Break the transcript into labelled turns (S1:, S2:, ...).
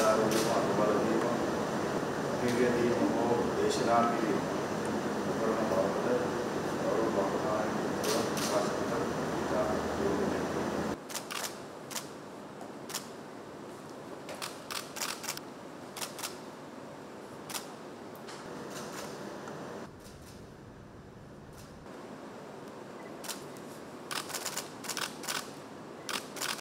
S1: आचार्यों को आगे बढ़ देश नाम के